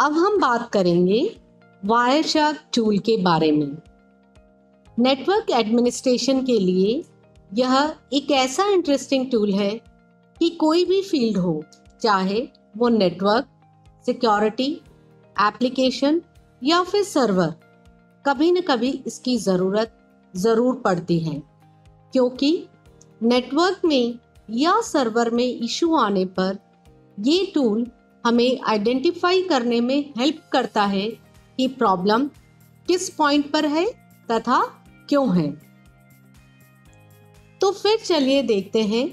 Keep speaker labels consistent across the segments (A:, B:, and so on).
A: बात करेंगे wire Wireshark tool के बारे में। नेटवर्क एडमिनिस्ट्रेशन के लिए यह एक ऐसा इंटरेस्टिंग टूल है कि कोई भी फ़ील्ड हो, चाहे वो नेटवर्क सिक्योरिटी एप्लीकेशन या फिर सर्वर कभी न कभी इसकी ज़रूरत ज़रूर पड़ती है। क्योंकि नेटवर्क में या सर्वर में इशू आने पर ये टूल हमें आइडेंटिफाई करने में हेल्प करता है कि प्रॉब्लम किस पॉइंट पर है तथा क्यों है। तो फिर चलिए देखते हैं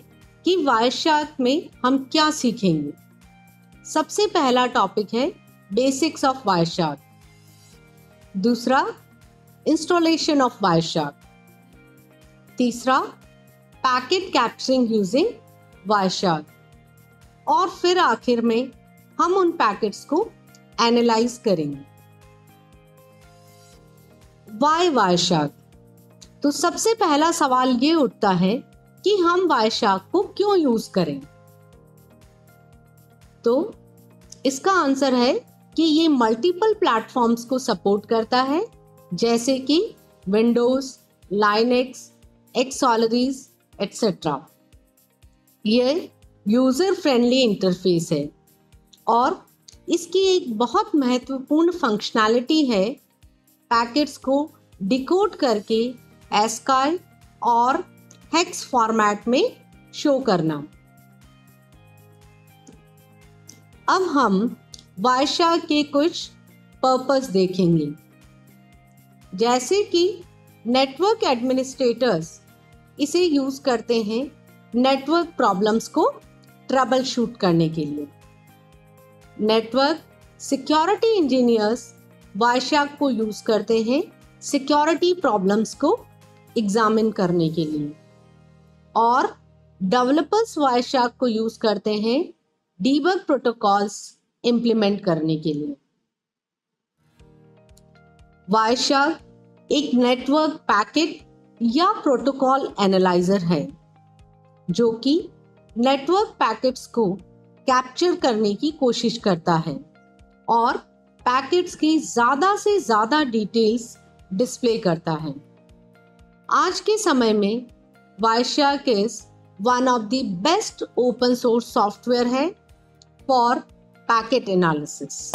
A: कि वायरशार्क में हम क्या सीखेंगे। सबसे पहला टॉपिक है बेसिक्स ऑफ़ वायरशार्क दूसरा इंस्टॉलेशन ऑफ़ वायरशार्क तीसरा पैकेट कैप्चरिंग यूजिंग वायरशार्क और फिर आखिर में हम उन पैकेट्स को एनालाइज करेंगे। वाई वायरशार्क तो सबसे पहला सवाल ये उठता है कि हम वायशाक को क्यों यूज़ करें? तो इसका आंसर है कि ये मल्टीपल प्लेटफॉर्म्स को सपोर्ट करता है, जैसे कि विंडोज़ लाइनेक्स एक्सॉलरीज, एट्सेट्रा। ये यूज़र फ्रेंडली इंटरफेस है। और इसकी एक बहुत महत्वपूर्ण फंक्शनैलिटी है पैकेट्स को डिकोड करके एस्काई और हेक्स फॉर्मेट में शो करना। अब हम वायशा के कुछ पर्पस देखेंगे। जैसे कि नेटवर्क एडमिनिस्ट्रेटर्स इसे यूज़ करते हैं नेटवर्क प्रॉब्लम्स को ट्रबल शूट करने के लिए। नेटवर्क, सिक्योरिटी इंजीनियर्स वायशाक को यूज़ करते हैं सिक्योरिटी प्रॉब्लम्स को एग्जामिन करने के लिए। और डेवलपर्स वायशार्क को यूज़ करते हैं डीबग प्रोटोकॉल्स इंप्लीमेंट करने के लिए। वायशार्क एक नेटवर्क पैकेट या प्रोटोकॉल एनालाइजर है, जो कि नेटवर्क पैकेट्स को कैप्चर करने की कोशिश करता है और पैकेट्स की ज़्यादा से ज़्यादा डिटेल्स डिस्प्ले करता है। आज के समय में Wireshark is one of the best open source software है फॉर पैकेट एनालिसिस